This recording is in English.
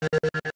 you